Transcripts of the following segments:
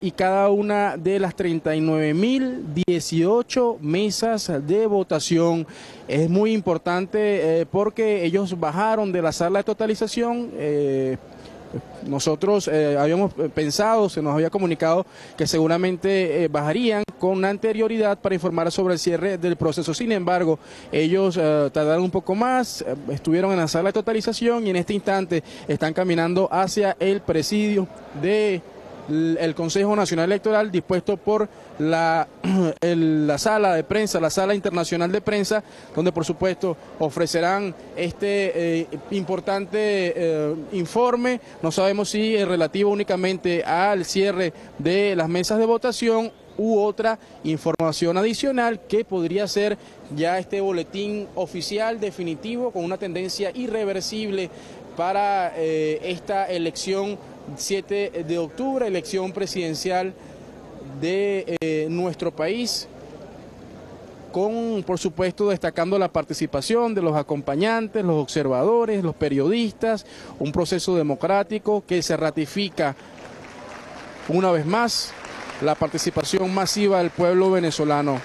y cada una de las 39.018 mesas de votación. Es muy importante eh, porque ellos bajaron de la sala de totalización. Eh, nosotros eh, habíamos pensado, se nos había comunicado que seguramente bajarían con anterioridad para informar sobre el cierre del proceso. Sin embargo, ellos tardaron un poco más, estuvieron en la sala de totalización y en este instante están caminando hacia el presidio de el Consejo Nacional Electoral dispuesto por la, la, sala de prensa, la sala internacional de prensa, donde por supuesto ofrecerán este eh, importante eh, informe. No sabemos si es relativo únicamente al cierre de las mesas de votación u otra información adicional que podría ser ya este boletín oficial definitivo con una tendencia irreversible para eh, esta elección 7 de octubre, elección presidencial de eh, nuestro país, con, por supuesto, destacando la participación de los acompañantes, los observadores, los periodistas, un proceso democrático que se ratifica una vez más la participación masiva del pueblo venezolano.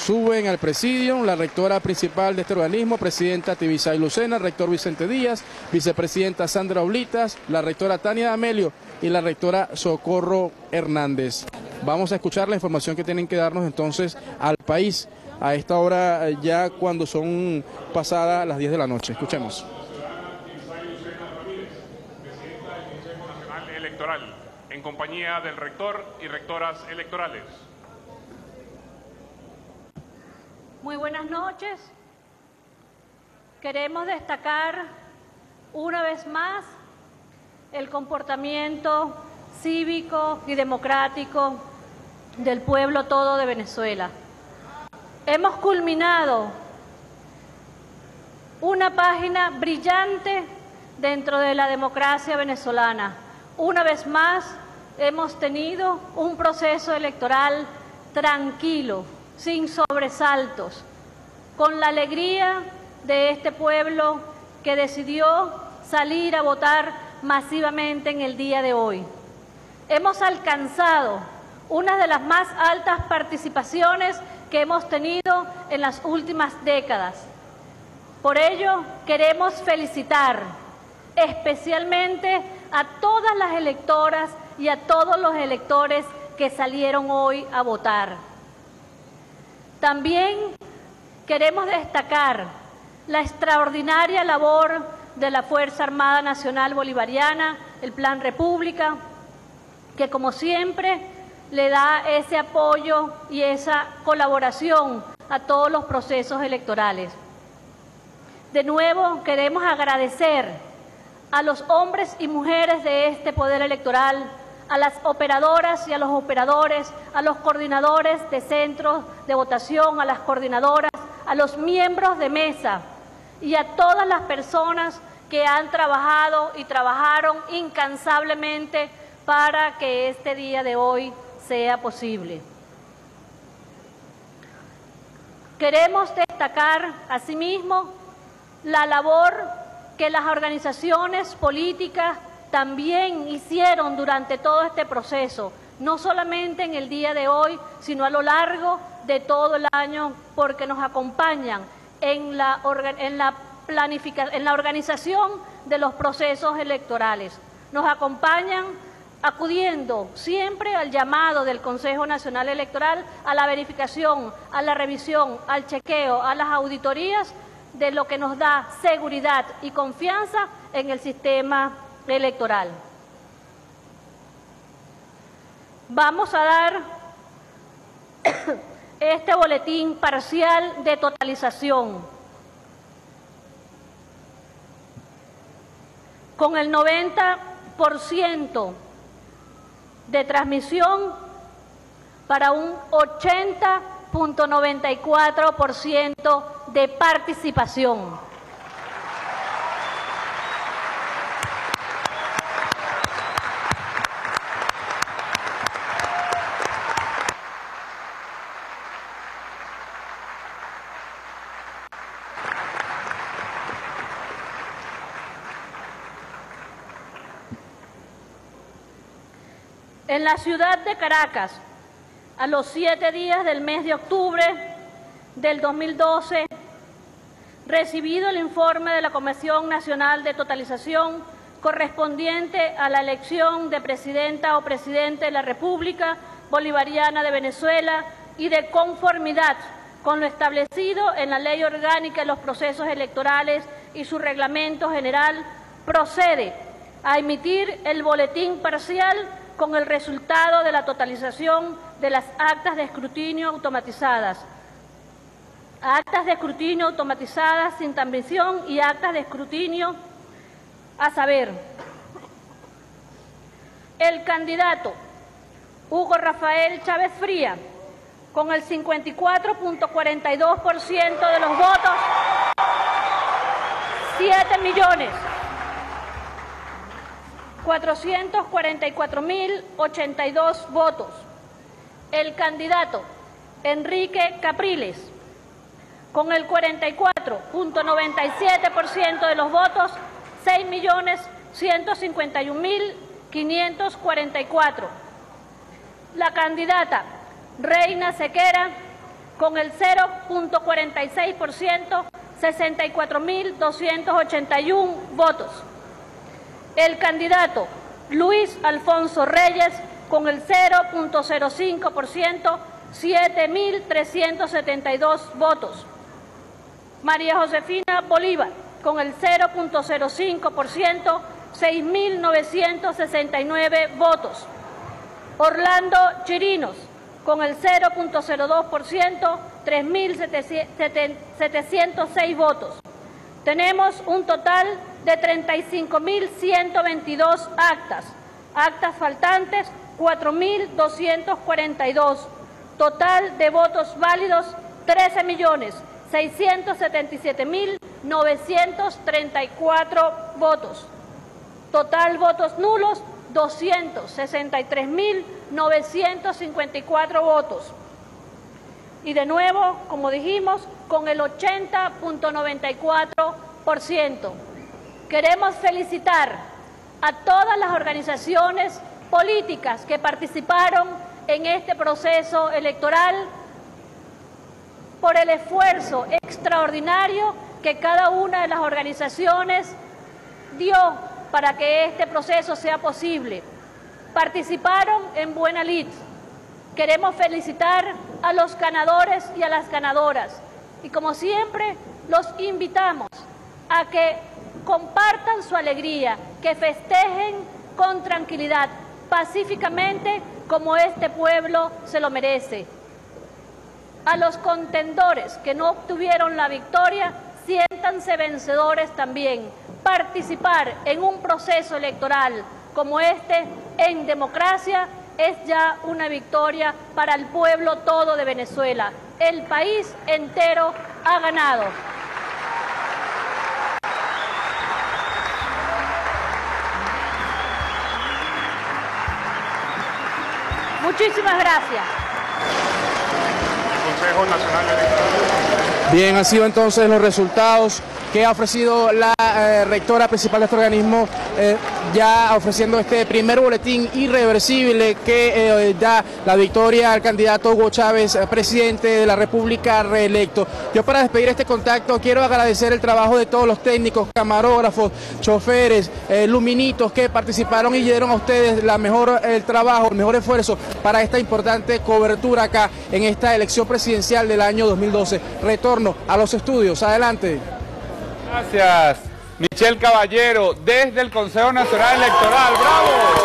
Suben al presidio la rectora principal de este organismo, presidenta Tibisay Lucena, rector Vicente Díaz, vicepresidenta Sandra Oblitas, la rectora Tania Amelio y la rectora Socorro Hernández. Vamos a escuchar la información que tienen que darnos entonces al país a esta hora ya cuando son pasadas las 10 de la noche. Escuchemos. Electoral, en compañía del rector y rectoras electorales. Muy buenas noches. Queremos destacar una vez más el comportamiento cívico y democrático del pueblo todo de Venezuela. Hemos culminado una página brillante dentro de la democracia venezolana. Una vez más hemos tenido un proceso electoral tranquilo, sin sobresaltos, con la alegría de este pueblo que decidió salir a votar masivamente en el día de hoy. Hemos alcanzado una de las más altas participaciones que hemos tenido en las últimas décadas. Por ello, queremos felicitar especialmente a todas las electoras y a todos los electores que salieron hoy a votar. También queremos destacar la extraordinaria labor de la Fuerza Armada Nacional Bolivariana, el Plan República, que como siempre le da ese apoyo y esa colaboración a todos los procesos electorales. De nuevo, queremos agradecer a los hombres y mujeres de este Poder Electoral a las operadoras y a los operadores, a los coordinadores de centros de votación, a las coordinadoras, a los miembros de mesa y a todas las personas que han trabajado y trabajaron incansablemente para que este día de hoy sea posible. Queremos destacar asimismo la labor que las organizaciones políticas también hicieron durante todo este proceso, no solamente en el día de hoy, sino a lo largo de todo el año, porque nos acompañan en la, en la, en la organización de los procesos electorales. Nos acompañan acudiendo siempre al llamado del Consejo Nacional Electoral, a la verificación, a la revisión, al chequeo, a las auditorías de lo que nos da seguridad y confianza en el sistema electoral. Vamos a dar este boletín parcial de totalización. Con el 90% de transmisión para un 80.94% de participación. En la ciudad de Caracas, a los siete días del mes de octubre del 2012, recibido el informe de la Comisión Nacional de Totalización correspondiente a la elección de presidenta o presidente de la República Bolivariana de Venezuela y de conformidad con lo establecido en la Ley Orgánica de los Procesos Electorales y su Reglamento General, procede a emitir el boletín parcial con el resultado de la totalización de las actas de escrutinio automatizadas, actas de escrutinio automatizadas sin transmisión y actas de escrutinio a saber, el candidato Hugo Rafael Chávez Fría, con el 54.42% de los votos, 7 millones 444.082 votos. El candidato Enrique Capriles, con el 44.97% de los votos, 6.151.544. La candidata Reina Sequera, con el 0.46%, 64.281 votos. El candidato Luis Alfonso Reyes, con el 0.05%, 7.372 votos. María Josefina Bolívar, con el 0.05%, 6.969 votos. Orlando Chirinos, con el 0.02%, 3.706 votos. Tenemos un total de 35.122 actas. Actas faltantes, 4.242. Total de votos válidos, 13 millones 677.934 votos. Total votos nulos, 263.954 votos. Y de nuevo, como dijimos, con el 80.94%. Queremos felicitar a todas las organizaciones políticas que participaron en este proceso electoral por el esfuerzo extraordinario que cada una de las organizaciones dio para que este proceso sea posible. Participaron en buena lid. Queremos felicitar a los ganadores y a las ganadoras. Y como siempre, los invitamos a que compartan su alegría, que festejen con tranquilidad, pacíficamente, como este pueblo se lo merece a los contendores que no obtuvieron la victoria, siéntanse vencedores también. Participar en un proceso electoral como este en democracia es ya una victoria para el pueblo todo de Venezuela. El país entero ha ganado. Muchísimas gracias. Bien, han sido entonces los resultados que ha ofrecido la eh, rectora principal de este organismo, eh, ya ofreciendo este primer boletín irreversible que eh, da la victoria al candidato Hugo Chávez, presidente de la República reelecto. Yo para despedir este contacto quiero agradecer el trabajo de todos los técnicos, camarógrafos, choferes, luminitos que participaron y dieron a ustedes la mejor, el trabajo, el mejor esfuerzo para esta importante cobertura acá en esta elección presidencial del año 2012. Retorno a los estudios. Adelante. Gracias. Michelle Caballero, desde el Consejo Nacional Electoral. ¡Bravo!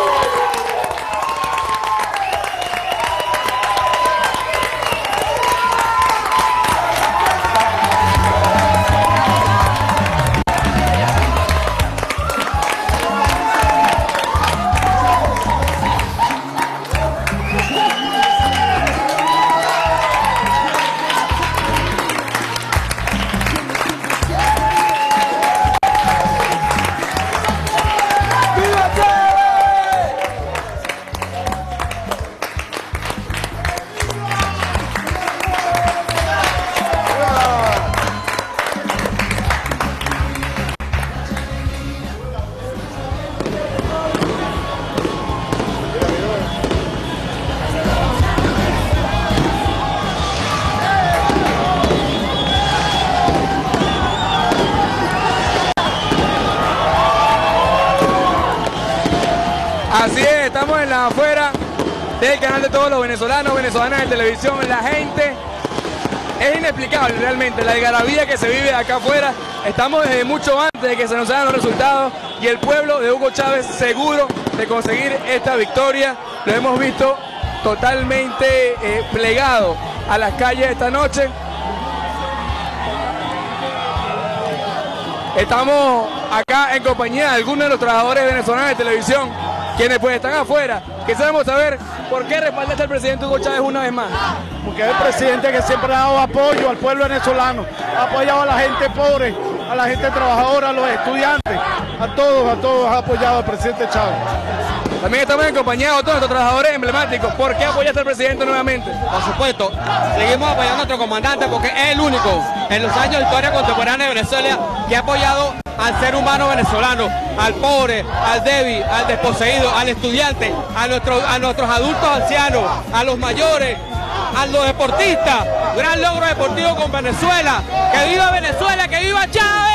Del canal de todos los venezolanos, venezolanas de televisión, la gente. Es inexplicable realmente la algarabía que se vive acá afuera. Estamos desde mucho antes de que se nos hagan los resultados y el pueblo de Hugo Chávez seguro de conseguir esta victoria. Lo hemos visto totalmente eh, plegado a las calles esta noche. Estamos acá en compañía de algunos de los trabajadores venezolanos de televisión, quienes pues están afuera. Quisiéramos saber por qué respaldaste al presidente Hugo Chávez una vez más. Porque es el presidente que siempre ha dado apoyo al pueblo venezolano, ha apoyado a la gente pobre, a la gente trabajadora, a los estudiantes, a todos, a todos ha apoyado al presidente Chávez. También estamos otros de nuestros trabajadores emblemáticos. ¿Por qué apoyaste al presidente nuevamente? Por supuesto, seguimos apoyando a nuestro comandante porque es el único en los años de historia contemporánea de Venezuela que ha apoyado al ser humano venezolano, al pobre, al débil, al desposeído, al estudiante, a, nuestros a nuestros adultos ancianos, a los mayores, a los deportistas. Gran logro deportivo con Venezuela. ¡Que viva Venezuela! ¡Que viva Chávez!